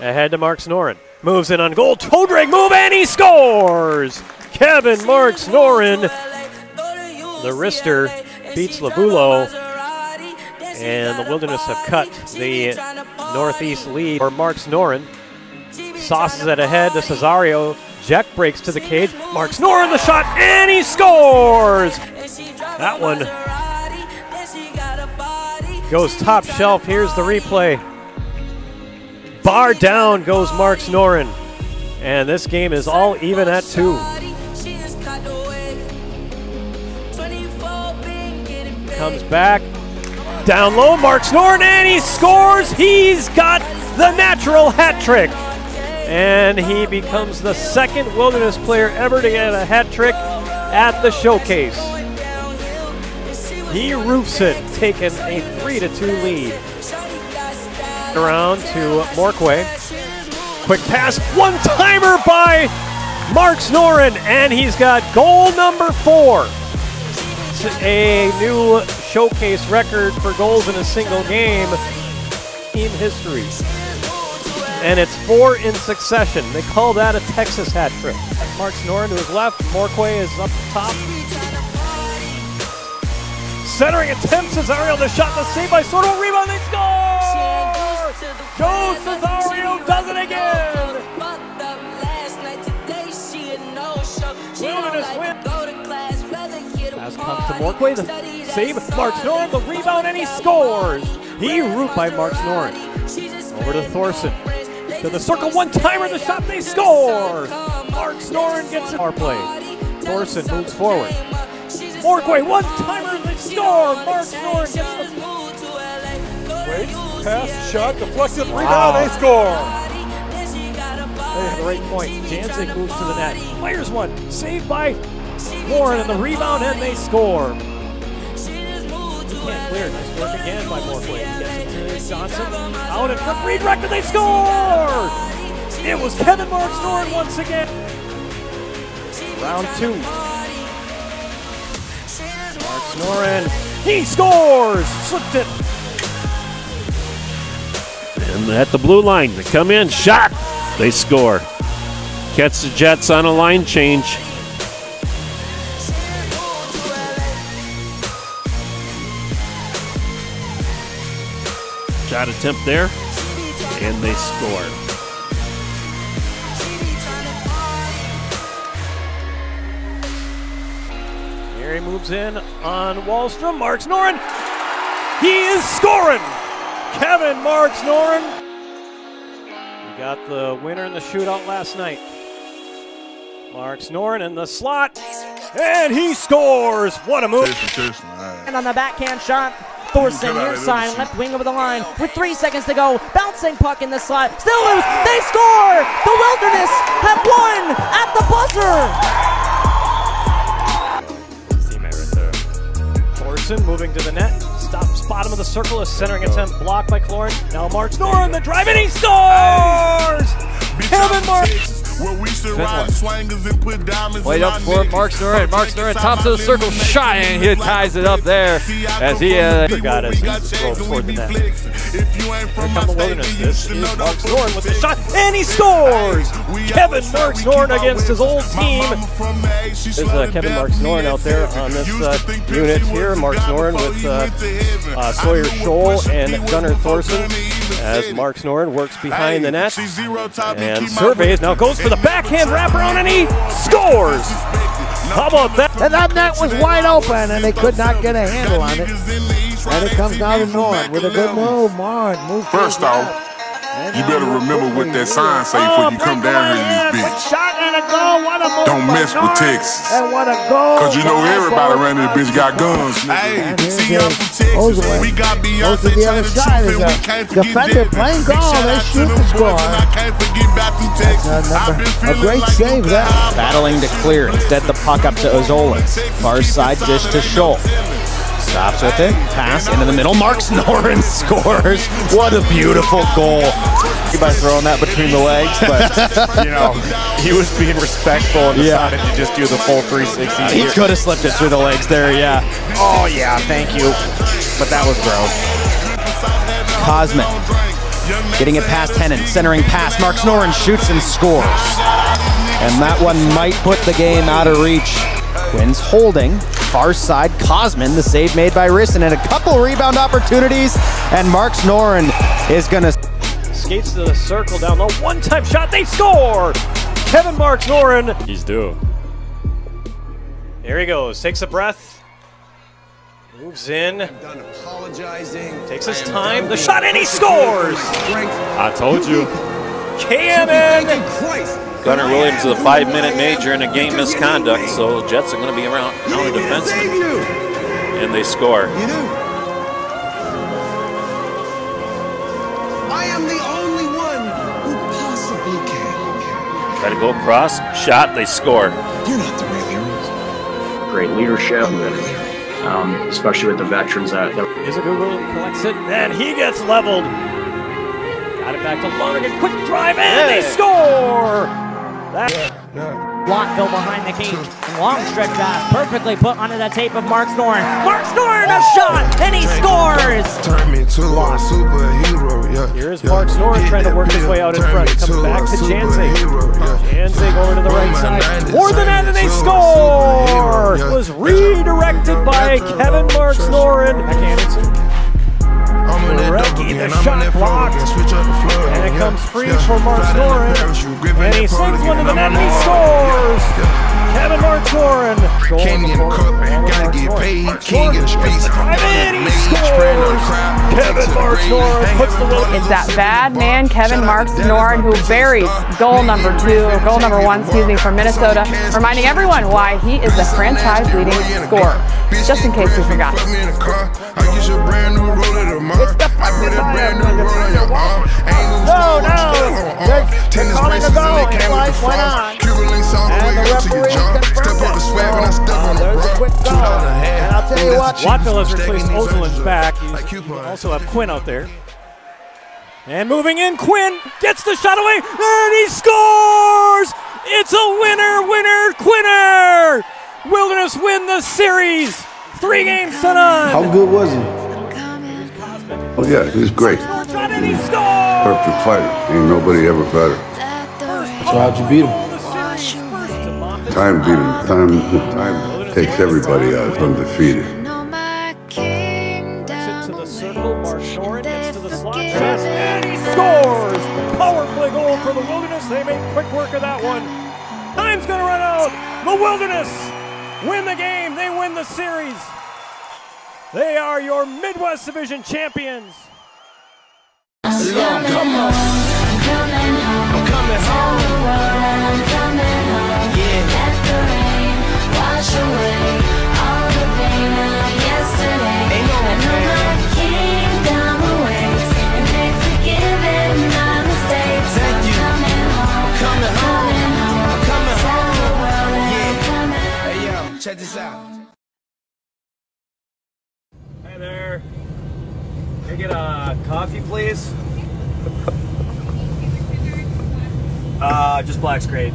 Ahead to Marx Norén. Moves in on goal. Toe drag move and he scores! Kevin Marx Norén. The wrister beats Labulo. And the Wilderness have cut the Northeast lead for Marx Norén. Sauces it ahead to Cesario. Jack breaks to the cage. Marx Norén the shot and he scores! That one goes top shelf. Here's the replay. Bar down goes Marx Norén. And this game is all even at two. Comes back. Down low, Marx Norén, and he scores. He's got the natural hat trick. And he becomes the second Wilderness player ever to get a hat trick at the showcase. He roofs it, taking a 3 to 2 lead. Around to Morquay. Quick pass, one timer by Marx Norén, and he's got goal number four. It's a new showcase record for goals in a single game in history. And it's four in succession. They call that a Texas hat trick. Marx Norén to his left, Morquay is up top. Centering attempt, Cesario the shot, the save by Sordo, rebound, they score! Joe Cesario does it again! Wilderness win. Pass comes to Morquay, the save, Marx Norén, the rebound, and he scores! He root by Marx Norén. Over to Thorson. To the circle, one timer, the shot, they score! Marx Norén gets it. Our play. Thorson moves forward. Morquay, one timer, they score! Marx Norén gets the Wait, pass, shot, deflected, rebound, they score! They have the right point. Janzik moves to the net. Fires one. Saved by Warren and the rebound, and they score. He can't clear. Nice work again by Morquay. He gets it to Johnson. Out in front. Redirect, and they score! It was Kevin Marx Norén once again. Round two. Marx Norén. He scores! Slipped it. And at the blue line, they come in, shot, they score. Catch the Jets on a line change. Shot attempt there, and they score. Here moves in on Wallstrom. Marx Norén. He is scoring. Kevin Marx Norén. We got the winner in the shootout last night. Marx Norén in the slot. And he scores. What a move. And on the backhand shot, Thorson near side, left wing over the line with three seconds to go. Bouncing puck in the slot, still loose. They score. The Wilderness have won at the buzzer. Thorson moving to the net. Stops bottom of the circle. A centering attempt blocked by Clorin. Now Marx Norén the drive and he scores. Kevin Mark. Wait up for Marx Norén. Marx Norén, top of the circle, shot, and he ties it up there as he uh, Forgot drove toward the net. Here come the Wilderness. This is Marx Norén with the shot, and he scores! Kevin Marx Norén against his old team. There's uh, Kevin Marx Norén out there on this uh, unit here. Marx Norén with uh, uh, Sawyer Scholl and Gunnar Thorson as Marx Norén works behind the net and surveys. Now goes for the backhand wraparound and he scores! How about that? And that net was wide open, and they could not get a handle on it. And it comes down to Norn with a good move. Marn move. First off, you better remember what that sign say before you come down here in this bitch. And a goal. What a move Don't mess with Texas. And what a goal. Cause you know everybody around this bitch got guns. And here it goes. We got Goes to the other side. Is a defender playing goal. They shoot the score. That's a, number, a great save there. Battling to clear. Instead, the puck up to Ozola. Far side dish to Scholl. Stops with it. Pass into the middle. Marx Norén scores. What a beautiful goal. By throwing that between the legs, but you know, he was being respectful and decided to just do the full 360. he could have slipped it through the legs there, yeah. Oh, yeah, thank you. But that was gross. Cosmic Getting it past Hennen, centering pass. Marx Norén shoots and scores. And that one might put the game out of reach. Quinn's holding. Far side, Cosman, the save made by Risson, and a couple rebound opportunities. And Marx Norén is going to. Skates to the circle down low. One time shot. They score! Kevin Marx Norén. He's due. There he goes. Takes a breath. Moves in. apologizing Takes his time. The shot, and he scores! I told you. KMN! Gunnar Williams with a five-minute major and a game misconduct, so Jets are going to be around counter defenseman. And they score. Can. Try to go across, shot, they score. You're not the real heroes. Great leadership, um, especially with the veterans that. that Google collects it, and he gets leveled. Got it back to Lonergan. Quick drive, and they score! That Block go behind the key. Long stretch pass, perfectly put onto the tape of Marx Norén. Marx Norén a shot, and he scores! Turn me to a superhero, yeah. Here's Marx Norén trying to work his way out in front. Comes back to Janzig. Janzig over to the right side. More than net, and they score! It was redirected by Kevin Mark Anderson. Gorecki, the shot blocked. And it comes free for Marx Norén. And he slings one to the net and he scores! Kevin Marx Norén. Came paid. King in the streets. In, he scores! Kevin Marx Norén puts the. It's that bad man, Kevin Marx Norén, who buries goal number two, or goal number one, excuse me, from Minnesota, reminding everyone why he is the franchise leading scorer. Just in case you forgot. It's the fucking No, no! They're, they're calling a goal. His life went on. And I'll tell you what. Has replaced Ozelin's back. You also have Quinn out there. And moving in, Quinn gets the shot away, and he scores! It's a winner, winner, Quinner! Wilderness win the series, three games to none. How good was he? Oh yeah, he was great. He scores! Perfect fighter. Ain't nobody ever better. So how'd you beat him? Time beat him. Time, time takes everybody out. Undefeated. Time's gonna run out. The Wilderness win the game. They win the series. They are your Midwest Division champions. Check this out. Hey there. Can I get a coffee, please? uh, just black's great.